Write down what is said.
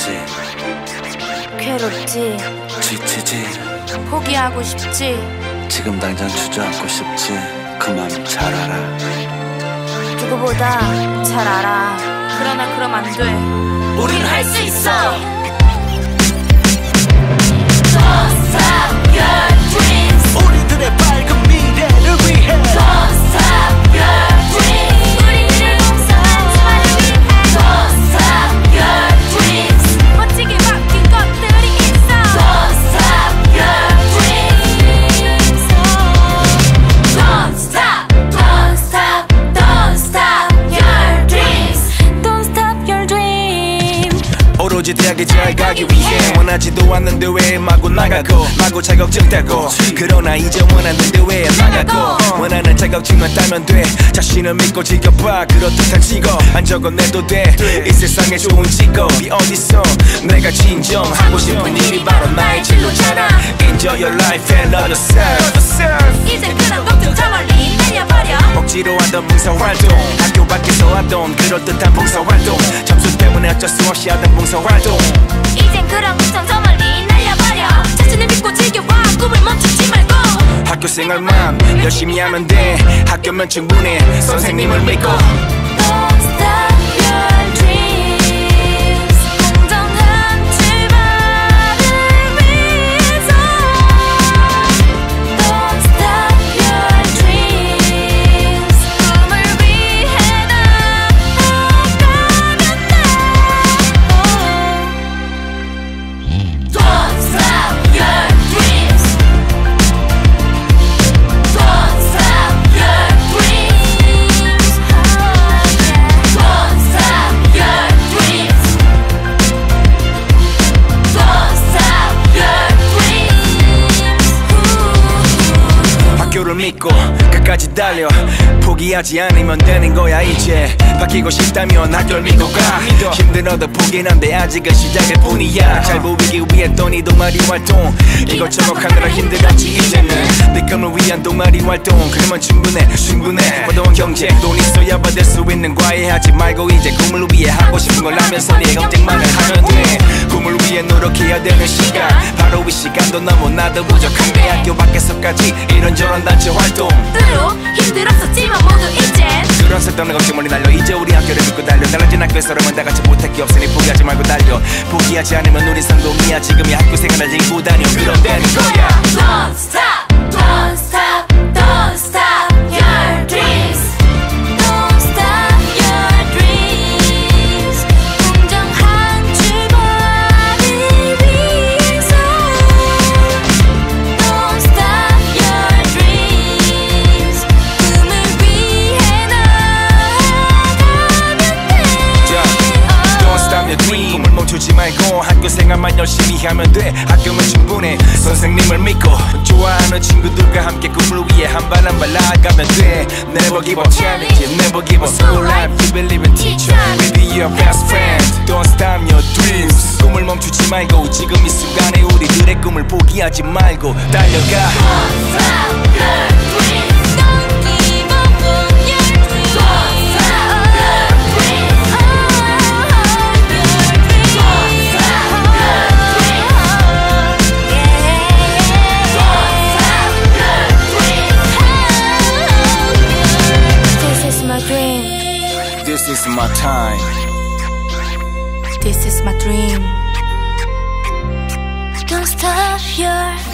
괴롭지. 괴롭지. 지치지. 포기하고 싶지. 지금 당장 주저앉고 싶지. 그맘잘 알아 누구보다 잘 알아. 그러나 그럼 안돼. 우린 할 수 있어 대학에 잘 가기 위해 원하지도 않는데 왜 마구 나가고 마구 자격증 따고. 그러나 이제 원하는데 왜 나가고. 원하는 자격증만 따면 돼. 자신을 믿고 지켜봐. 그렇듯한 직업 안 적어내도 돼. 이 세상에 좋은 직업이 어딨어? 내가 진정하고 싶은 일이 바로 나의 진로잖아. Enjoy your life and love yourself. 이제 그런 걱정 저 멀리 날려버려. 억지로 하던 봉사활동 학교 밖에서 하던 그럴듯한 봉사활동. 점수 때문에 수 없이 하던 봉사 활동. 이젠 그런 걱정 저 멀리 날려버려. 자신을 믿고 즐겨봐 꿈을 멈추지 말고. 학교 생활만 열심히 하면 돼. 학교면 충분해. 선생님을 믿고 끝까지 달려 포기하지 않으면 되는 거야 이제. 바뀌고 싶다면 학교를 믿고 가. 힘들어도 포기는 안돼 아직은 시작일 뿐이야. 잘 보이기 위해 떠니 동아리 활동. 이것저것 하느라 힘들었지 이제는. 내 꿈을 위한 동아리 활동. 그러면 충분해 충분해. 어려운 경제 돈 있어야 받을 수 있는 과외 하지 말고 이제 꿈을 위해 하고 싶은 걸 하면서 네 걱정만을 하면 돼. 꿈을 위해 노력해야 되는 시간. 바로 이 시간도 너무 나도 부족한데 학교 밖에서까지 이런저런 단체 활동. 힘들었었지만 모두 이젠 그런 쓸데없는 걱정 멀리 날려. 이제 우리 학교를 믿고 달려. 달라진 학교에서라면 다 같이 못할 게 없으니 포기하지 말고 달려. 포기하지 않으면 우리 성공이야. 지금 이 학교 생활을 즐기고 다녀. 되는 거야. Don't 말고 학교 생활만 열심히 하면 돼 학교면 충분해 선생님을 믿고 좋아하는 친구들과 함께 꿈을 위해 한 발 한 발 나아가면 돼 Never give up challenge Never give up school life You believe in teacher We'll be your best friend Don't stop your dreams 꿈을 멈추지 말고 지금 이 순간에 우리들의 꿈을 포기하지 말고 달려가 Don't stop your dreams. This is my time. This is my dream. Don't stop your